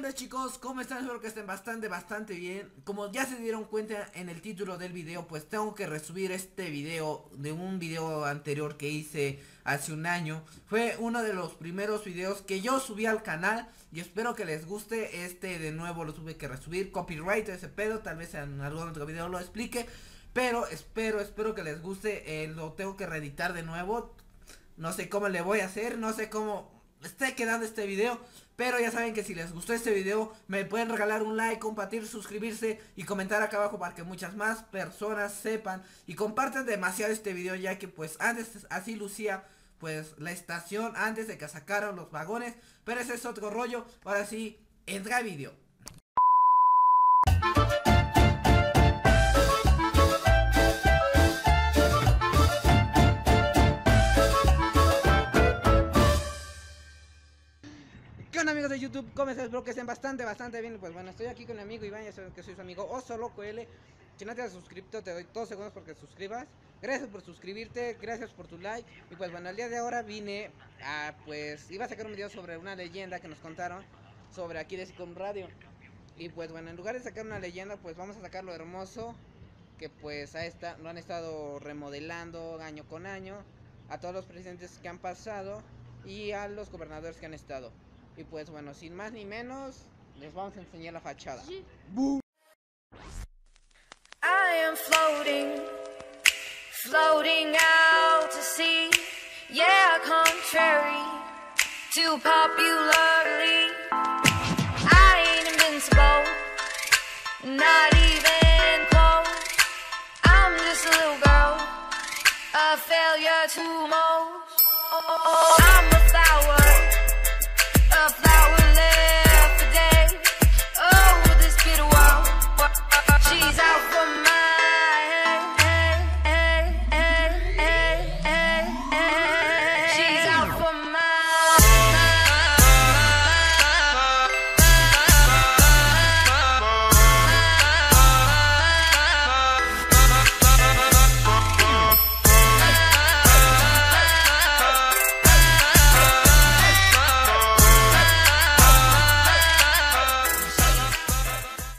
¿qué chicos? ¿Cómo están? Espero que estén bastante, bastante bien. Como ya se dieron cuenta en el título del video Pues tengo que resubir este video de un video anterior que hice hace un año. Fue uno de los primeros videos que yo subí al canal Y espero que les guste. Este de nuevo lo tuve que resubir. Copyright ese pedo, tal vez en algún otro video lo explique. Pero espero, espero que les guste. Eh, Lo tengo que reeditar de nuevo. No sé cómo le voy a hacer, no sé cómo esté quedando este video. Pero ya saben que si les gustó este video me pueden regalar un like, compartir, suscribirse y comentar acá abajo para que muchas más personas sepan y compartan demasiado este video ya que pues antes así lucía pues la estación antes de que sacaron los vagones, pero ese es otro rollo, ahora sí, entra video. YouTube? ¿Cómo están? Espero que estén bastante, bastante bien Pues bueno, estoy aquí con mi amigo Iván, ya saben que soy su amigo Oso Loco L Si no te has suscrito, te doy dos segundos porque suscribas Gracias por suscribirte, gracias por tu like Y pues bueno, el día de ahora vine a, pues, iba a sacar un video sobre una leyenda que nos contaron Sobre aquí de Sicom Radio Y pues bueno, en lugar de sacar una leyenda, pues vamos a sacar lo hermoso Que pues a esta, lo han estado remodelando año con año A todos los presidentes que han pasado y a los gobernadores que han estado. Y pues bueno, sin más ni menos, les vamos a enseñar la fachada. Sí. I am floating, floating out to sea. Yeah, contrary to popularly. I ain't invincible, not even close. I'm just a little girl, a failure to most. I'm a flower.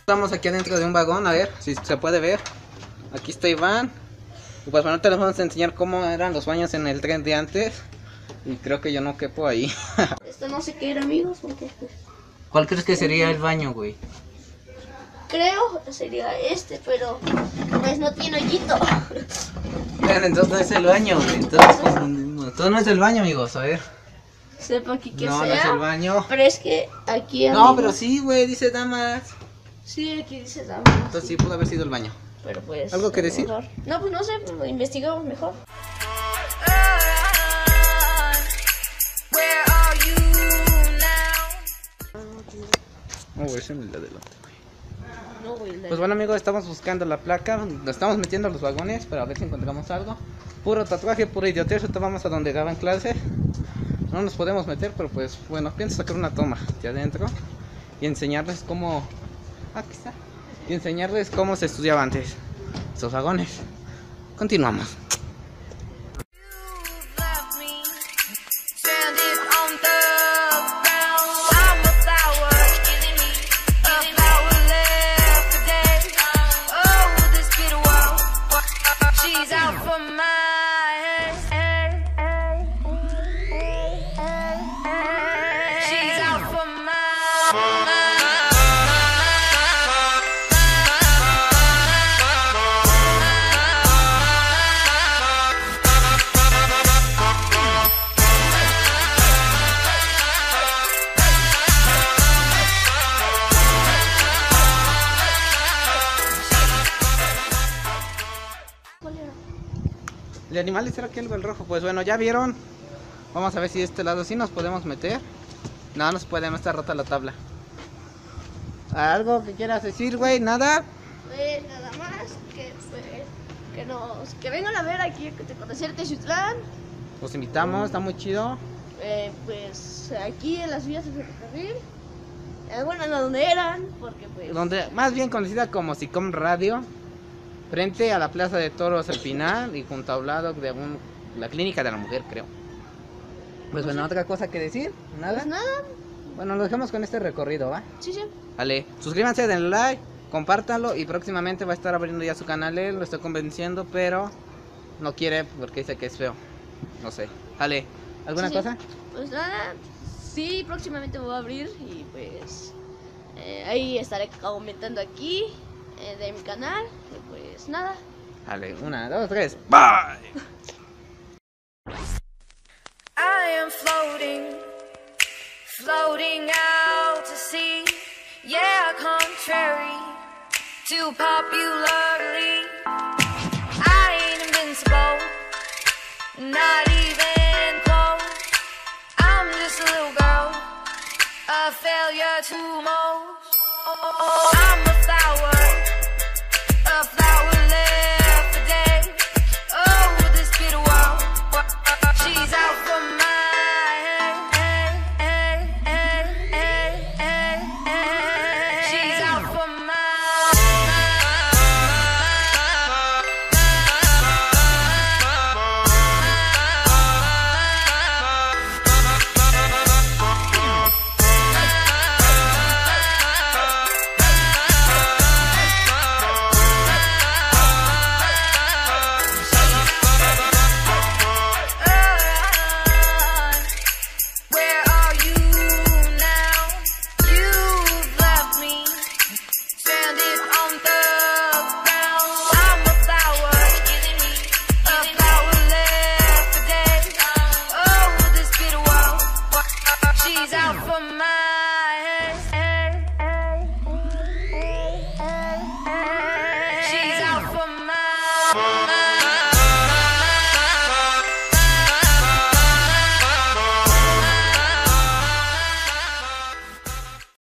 Estamos aquí adentro de un vagón, a ver si se puede ver. Aquí está Iván. Y pues bueno, te les vamos a enseñar cómo eran los baños en el tren de antes. Y creo que yo no quepo ahí. Esto no sé qué era, amigos, porque... ¿Cuál crees que sería el baño, güey? Creo que sería este, pero pues no tiene hoyito. entonces no es el baño, güey. Entonces confundimos. Entonces no es el baño, amigos, a ver. Sepa aquí que no, sea. No, no es el baño. Pero es que aquí... No, pero sí, güey, dice damas. Sí, aquí dice dama. Entonces sí pudo haber sido el baño. Pero pues. ¿Algo que decir? No, pues no sé, pues, investigamos mejor. No, voy en el de adelante, no, Pues bueno amigos, estamos buscando la placa, nos estamos metiendo a los vagones para ver si encontramos algo. Puro tatuaje, puro idiotez, ahorita vamos a donde en clase. No nos podemos meter, pero pues bueno, pienso sacar una toma de adentro y enseñarles cómo Aquí está. Y enseñarles cómo se estudiaba antes. Esos vagones. Continuamos. El animal era aquel el rojo. Pues bueno, ya vieron. Vamos a ver si de este lado sí nos podemos meter. No, no se puede, no está rota la tabla. ¿Algo que quieras decir, güey? ¿Nada? Pues nada más que, pues, que, nos, que vengan a ver aquí, que te conocer Texutlán. Los invitamos, está muy chido. Eh, pues aquí en las vías de ferrocarril. Eh, bueno, no donde eran, porque pues... Donde, más bien conocida como Sicom Radio frente a la Plaza de Toros El Pinal y junto a un lado de la clínica de la mujer, creo. Pues bueno, otra cosa que decir, nada. Pues nada, Bueno, lo dejamos con este recorrido, ¿va? Sí, sí. Vale, suscríbanse, denle like, compártanlo y próximamente va a estar abriendo ya su canal él, lo estoy convenciendo, pero no quiere porque dice que es feo. No sé. Vale, ¿alguna Sí, sí. cosa? Pues nada, sí, próximamente me voy a abrir y pues eh, ahí estaré comentando aquí eh, de mi canal. Y pues nada. Vale, una, dos, tres. Bye. I am floating, floating out to sea. Yeah, contrary to popularly, I ain't invincible, not even close. I'm just a little girl, a failure to most. I'm a flower for